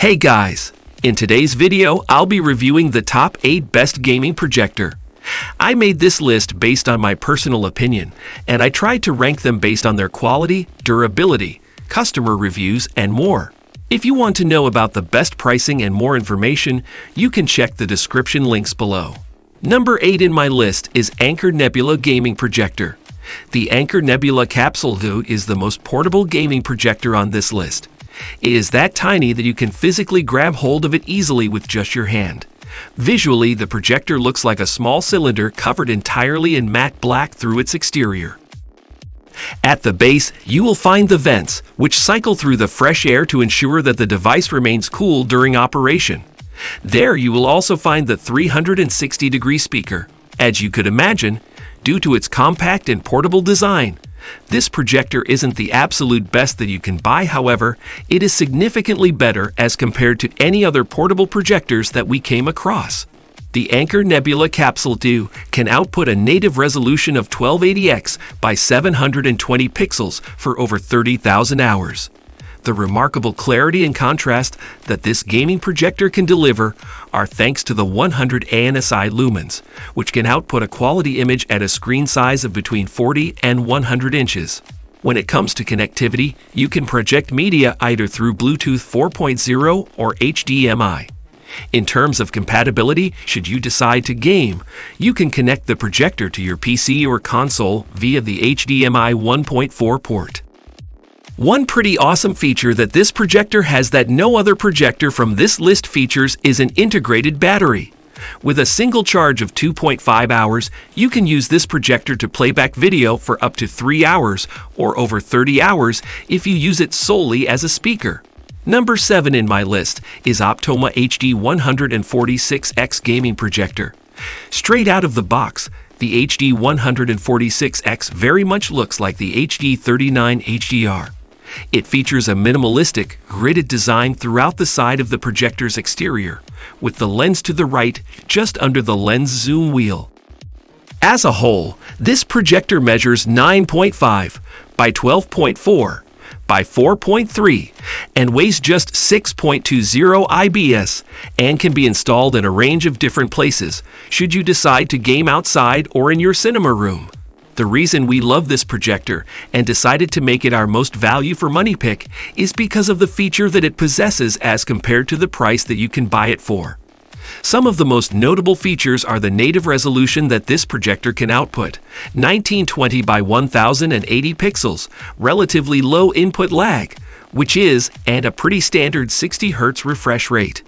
Hey guys! In today's video, I'll be reviewing the top 8 best gaming projector. I made this list based on my personal opinion, and I tried to rank them based on their quality, durability, customer reviews, and more. If you want to know about the best pricing and more information, you can check the description links below. Number 8 in my list is Anker Nebula Gaming Projector. The Anker Nebula Capsule 2 is the most portable gaming projector on this list. It is that tiny that you can physically grab hold of it easily with just your hand. Visually, the projector looks like a small cylinder covered entirely in matte black through its exterior. At the base, you will find the vents, which cycle through the fresh air to ensure that the device remains cool during operation. There you will also find the 360 degree speaker. As you could imagine, due to its compact and portable design, this projector isn't the absolute best that you can buy, however, it is significantly better as compared to any other portable projectors that we came across. The Anker Nebula Capsule 2 can output a native resolution of 1280x by 720 pixels for over 30,000 hours. The remarkable clarity and contrast that this gaming projector can deliver are thanks to the 100 ANSI lumens, which can output a quality image at a screen size of between 40 and 100 inches. When it comes to connectivity, you can project media either through Bluetooth 4.0 or HDMI. In terms of compatibility, should you decide to game, you can connect the projector to your PC or console via the HDMI 1.4 port. One pretty awesome feature that this projector has that no other projector from this list features is an integrated battery. With a single charge of 2.5 hours, you can use this projector to playback video for up to 3 hours or over 30 hours if you use it solely as a speaker. Number 7 in my list is Optoma HD 146X gaming projector. Straight out of the box, the HD 146X very much looks like the HD 39 HDR. It features a minimalistic, gridded design throughout the side of the projector's exterior, with the lens to the right just under the lens zoom wheel. As a whole, this projector measures 9.5 by 12.4 by 4.3 and weighs just 6.20 IBS and can be installed in a range of different places should you decide to game outside or in your cinema room. The reason we love this projector and decided to make it our most value for money pick is because of the feature that it possesses as compared to the price that you can buy it for. Some of the most notable features are the native resolution that this projector can output 1920 by 1080 pixels, relatively low input lag, which is, and a pretty standard 60 Hz refresh rate.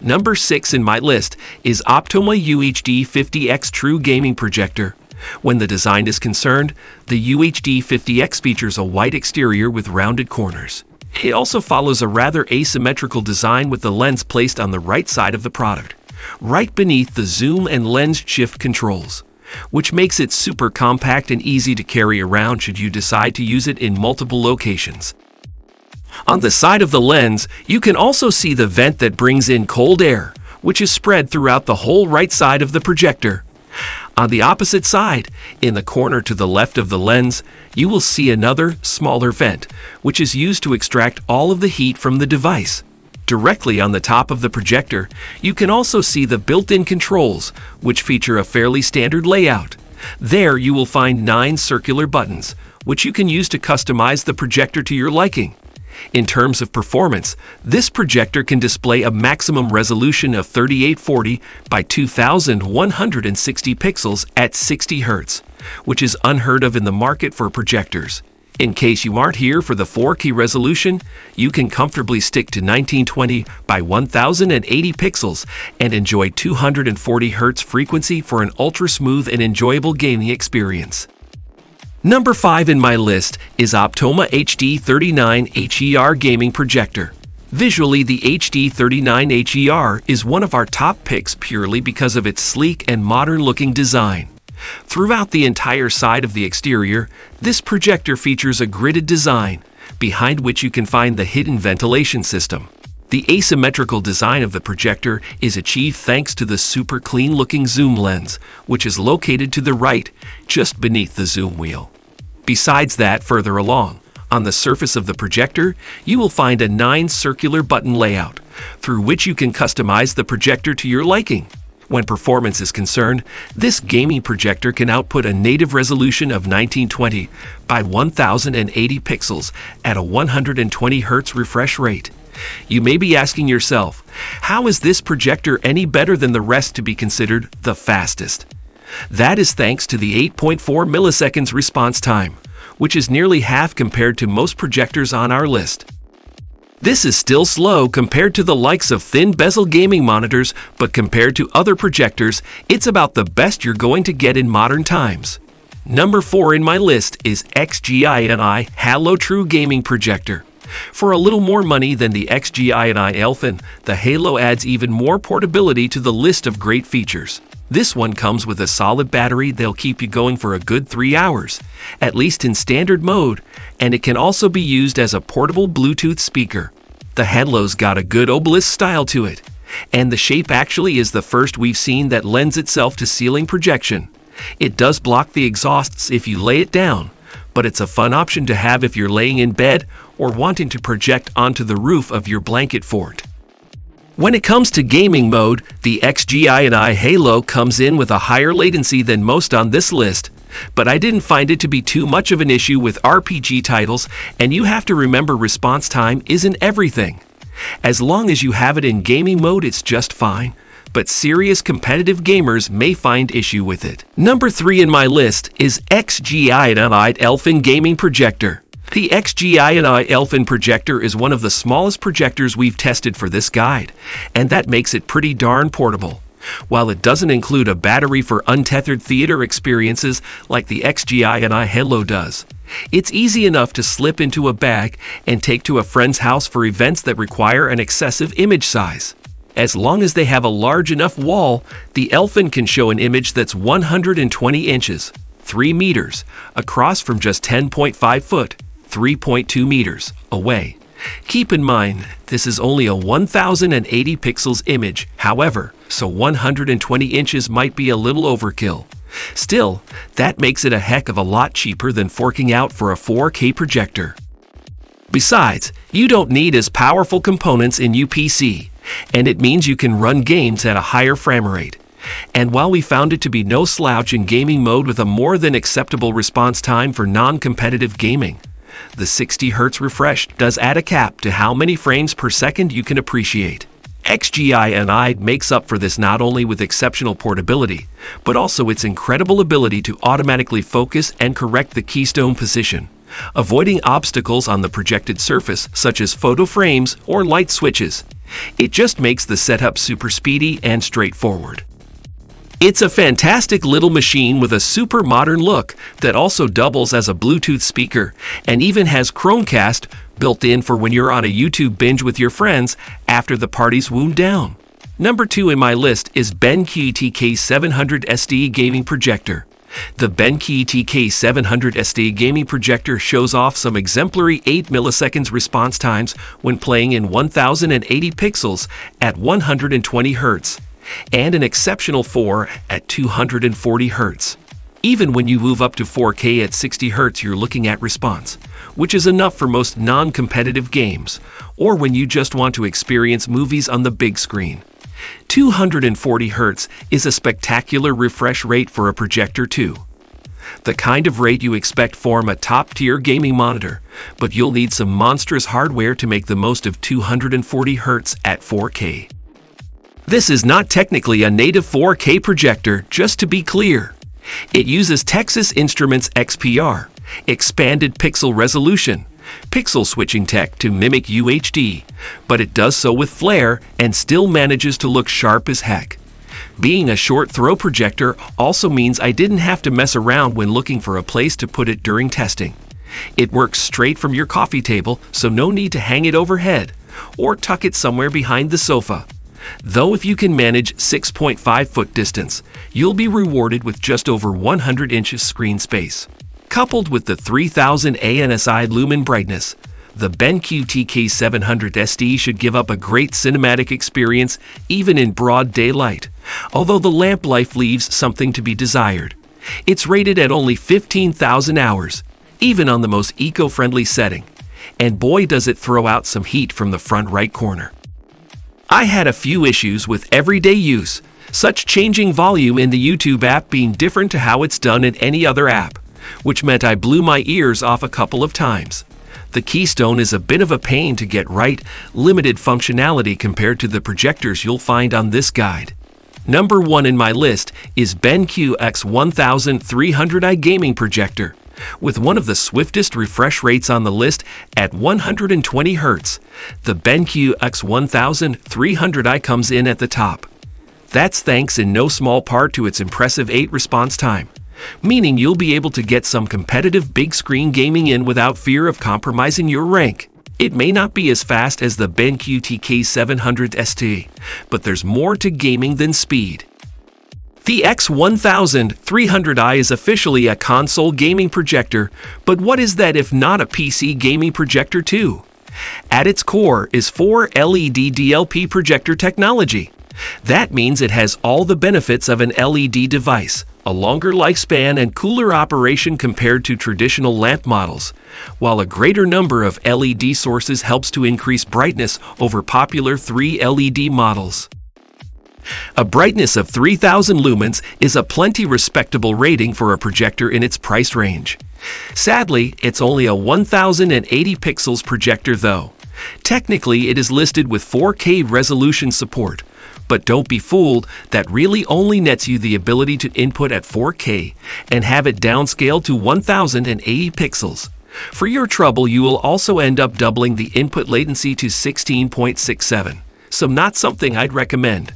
Number 6 in my list is Optoma UHD 50X True Gaming Projector. When the design is concerned, the UHD 50X features a white exterior with rounded corners. It also follows a rather asymmetrical design with the lens placed on the right side of the product, right beneath the zoom and lens shift controls, which makes it super compact and easy to carry around should you decide to use it in multiple locations. On the side of the lens, you can also see the vent that brings in cold air, which is spread throughout the whole right side of the projector. On the opposite side, in the corner to the left of the lens, you will see another, smaller vent, which is used to extract all of the heat from the device. Directly on the top of the projector, you can also see the built-in controls, which feature a fairly standard layout. There you will find nine circular buttons, which you can use to customize the projector to your liking. In terms of performance, this projector can display a maximum resolution of 3840 by 2160 pixels at 60 Hz, which is unheard of in the market for projectors. In case you aren't here for the 4K resolution, you can comfortably stick to 1920 by 1080 pixels and enjoy 240 Hz frequency for an ultra smooth and enjoyable gaming experience. Number 5 in my list is Optoma HD39 HDR Gaming Projector. Visually, the HD39 HDR is one of our top picks purely because of its sleek and modern-looking design. Throughout the entire side of the exterior, this projector features a gridded design, behind which you can find the hidden ventilation system. The asymmetrical design of the projector is achieved thanks to the super clean looking zoom lens, which is located to the right, just beneath the zoom wheel. Besides that, further along, on the surface of the projector, you will find a nine circular button layout. through which you can customize the projector to your liking. When performance is concerned, this gaming projector can output a native resolution of 1920 by 1080 pixels at a 120 Hz refresh rate. You may be asking yourself, how is this projector any better than the rest to be considered the fastest? That is thanks to the 8.4 milliseconds response time, which is nearly half compared to most projectors on our list. This is still slow compared to the likes of thin bezel gaming monitors, but compared to other projectors, it's about the best you're going to get in modern times. Number 4 in my list is XGIMI Halo True Gaming Projector. For a little more money than the XGIMI Elfin, the Halo adds even more portability to the list of great features. This one comes with a solid battery that'll keep you going for a good three hours, at least in standard mode, and it can also be used as a portable Bluetooth speaker. The Halo's got a good obelisk style to it, and the shape actually is the first we've seen that lends itself to ceiling projection. It does block the exhausts if you lay it down, but it's a fun option to have if you're laying in bed or wanting to project onto the roof of your blanket fort. When it comes to gaming mode, the XGIMI Halo comes in with a higher latency than most on this list, but I didn't find it to be too much of an issue with RPG titles, and you have to remember response time isn't everything. As long as you have it in gaming mode, it's just fine, but serious competitive gamers may find issue with it. Number 3 in my list is XGIMI Elfin Gaming Projector. The XGIMI Elfin projector is one of the smallest projectors we've tested for this guide, and that makes it pretty darn portable. While it doesn't include a battery for untethered theater experiences like the XGIMI Halo does, it's easy enough to slip into a bag and take to a friend's house for events that require an excessive image size. As long as they have a large enough wall, the Elfin can show an image that's 120 inches, 3 meters, across from just 10.5 foot. 3.2 meters away. Keep in mind, this is only a 1080 pixels image, however, so 120 inches might be a little overkill. Still, that makes it a heck of a lot cheaper than forking out for a 4K projector. Besides, you don't need as powerful components in UPC, and it means you can run games at a higher frame rate. And while we found it to be no slouch in gaming mode with a more than acceptable response time for non-competitive gaming, the 60 Hz refresh does add a cap to how many frames per second you can appreciate. XGIMI makes up for this not only with exceptional portability, but also its incredible ability to automatically focus and correct the keystone position, avoiding obstacles on the projected surface such as photo frames or light switches. It just makes the setup super speedy and straightforward. It's a fantastic little machine with a super modern look that also doubles as a Bluetooth speaker and even has Chromecast built in for when you're on a YouTube binge with your friends after the party's wound down. Number 2 in my list is BenQ TK700 ST Gaming Projector. The BenQ TK700 ST gaming projector shows off some exemplary 8 milliseconds response times when playing in 1080 pixels at 120 Hz and an exceptional 4 at 240 Hz. Even when you move up to 4K at 60 Hz, you're looking at response, which is enough for most non competitive games, or when you just want to experience movies on the big screen. 240 Hz is a spectacular refresh rate for a projector, too. The kind of rate you expect from a top tier gaming monitor, but you'll need some monstrous hardware to make the most of 240 Hz at 4K. This is not technically a native 4K projector, just to be clear. It uses Texas Instruments XPR, expanded pixel resolution, pixel switching tech to mimic UHD, but it does so with flair and still manages to look sharp as heck. Being a short throw projector also means I didn't have to mess around when looking for a place to put it during testing. It works straight from your coffee table, so no need to hang it overhead or tuck it somewhere behind the sofa. Though if you can manage 6.5 foot distance, you'll be rewarded with just over 100 inches screen space. Coupled with the 3000 ANSI lumen brightness, the BenQ TK700 ST should give up a great cinematic experience even in broad daylight, although the lamp life leaves something to be desired. It's rated at only 15,000 hours, even on the most eco-friendly setting, and boy does it throw out some heat from the front right corner. I had a few issues with everyday use, such changing volume in the YouTube app being different to how it's done in any other app, which meant I blew my ears off a couple of times. The Keystone is a bit of a pain to get right, limited functionality compared to the projectors you'll find on this guide. Number 1 in my list is BenQ X1300i gaming projector with one of the swiftest refresh rates on the list at 120 Hz. The BenQ X1300i comes in at the top. That's thanks in no small part to its impressive 8 response time, meaning you'll be able to get some competitive big screen gaming in without fear of compromising your rank. It may not be as fast as the BenQ TK700 ST, but there's more to gaming than speed. The X1300i is officially a console gaming projector, but what is that if not a PC gaming projector too? At its core is 4 LED DLP projector technology. That means it has all the benefits of an LED device, a longer lifespan and cooler operation compared to traditional lamp models, while a greater number of LED sources helps to increase brightness over popular 3 LED models. A brightness of 3000 lumens is a plenty respectable rating for a projector in its price range. Sadly, it's only a 1080 pixels projector though. Technically, it is listed with 4K resolution support, but don't be fooled, that really only nets you the ability to input at 4K and have it downscaled to 1080 pixels. For your trouble, you will also end up doubling the input latency to 16.67, so not something I'd recommend.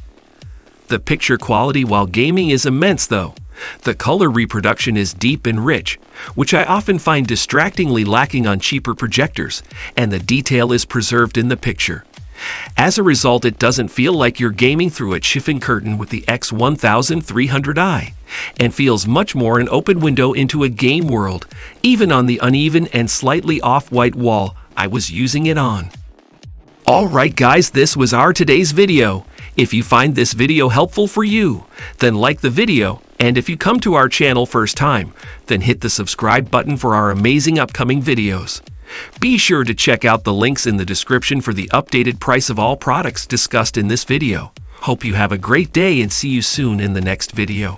The picture quality while gaming is immense though. The color reproduction is deep and rich, which I often find distractingly lacking on cheaper projectors, and the detail is preserved in the picture. As a result, it doesn't feel like you're gaming through a chiffon curtain with the X1300i, and feels much more an open window into a game world, even on the uneven and slightly off-white wall I was using it on. Alright guys, this was our today's video. If you find this video helpful for you, then like the video, and if you come to our channel first time, then hit the subscribe button for our amazing upcoming videos. Be sure to check out the links in the description for the updated price of all products discussed in this video. Hope you have a great day and see you soon in the next video.